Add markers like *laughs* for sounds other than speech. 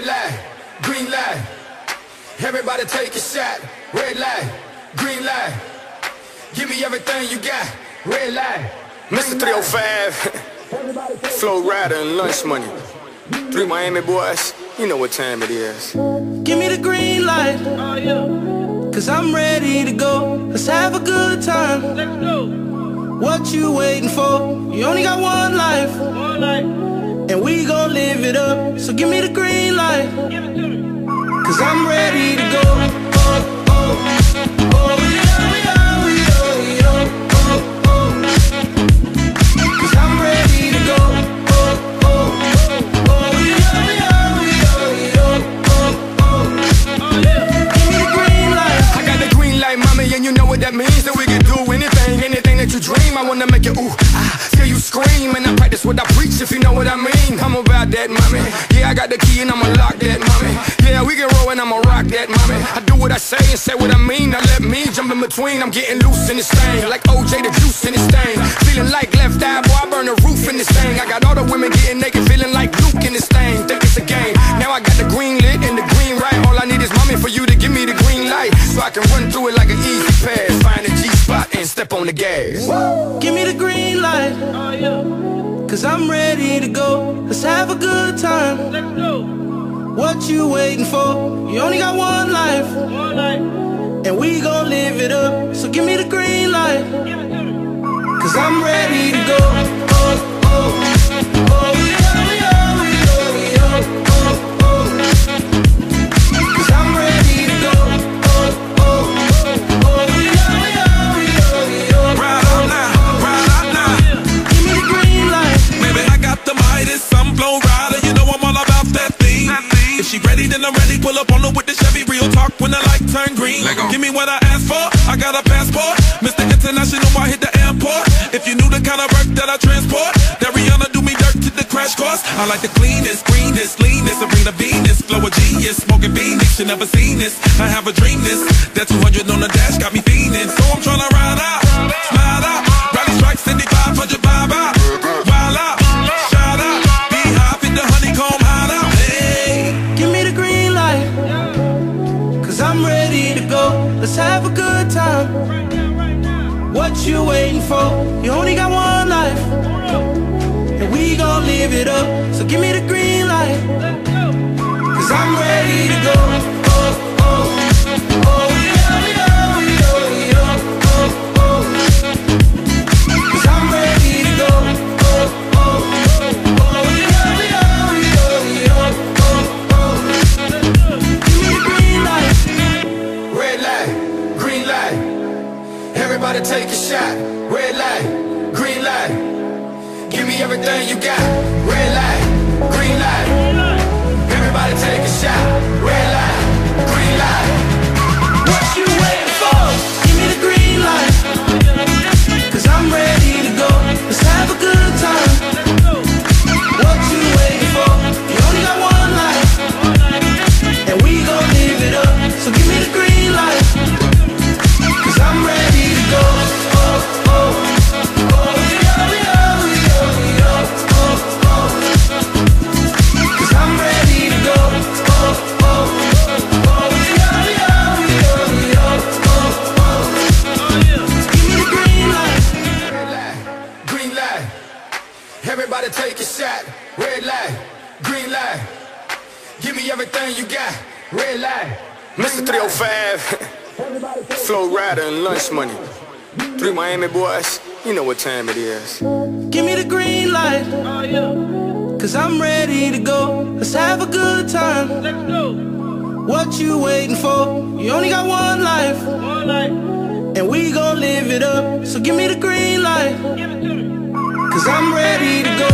Red light, green light. Everybody take a shot. Red light, green light. Give me everything you got. Red light. Mr. 305, *laughs* Flo Rida and Lunch Money. Three Miami boys, you know what time it is. Give me the green light. Cause I'm ready to go. Let's have a good time. Let's go. What you waiting for? You only got one life. One light. And we gon' live it up. So give me the green light. Cause I'm ready to go. Oh, oh, oh, yeah, yeah, yeah, yeah. Cause I'm ready to go. Yeah, yeah, yeah, yeah. Give me the green light. I got the green light, mommy, and you know what that means. That we can do anything, anything that you dream. I wanna make it ooh, ah, what I preach, if you know what I mean. I'm about that, mommy. Yeah, I got the key and I'ma lock that, mommy. Yeah, we can roll and I'ma rock that, mommy. I do what I say and say what I mean. Now let me jump in between. I'm getting loose in this thing, like OJ the juice in this thing. Feeling like left eye, boy, I burn the roof in this thing. I got all the women getting naked, feeling like Luke in this thing. Think it's a game. Now I got the green lit and the green right. All I need is mommy for you to give me the green light, so I can run through it like an E-ZPass. Find a G spot and step on the gas. Give me the green light. Oh yeah. Cause I'm ready to go. Let's have a good time. Let's go. What you waiting for? You only got one life. One light. And we gon' live it up. So give me the green light. Give it to me. Cause I'm ready Pull up on her with the Chevy. Real talk when the light turn green. Give me what I asked for. I got a passport. Mr. International, I hit the airport. If you knew the kind of work that I transport, that Rihanna do me dirt to the crash course. I like the cleanest, greenest, leanest, Serena Venus, flow of genius, smoking Venus. You never seen this. I have a dream this. That 200 on the dash got me fiending. So I'm tryna ride I'm ready to go. Let's have a good time. What you waiting for? You only got one life. And we gon' live it up. So give me the green light. Cause I'm ready shot. Red light, green light. Give me everything you got. Red light, green light. Everybody take a shot. Red light, green light. Everybody take a shot. Red light, green light. Give me everything you got. Red light. Mr. 305, *laughs* Flo Rida and Lunch Money. Three Miami boys, you know what time it is. Give me the green light. Oh yeah. Cause I'm ready to go. Let's have a good time. Let's go. What you waiting for? You only got one life. One light. And we gon' live it up. So give me the green light. I'm ready to go.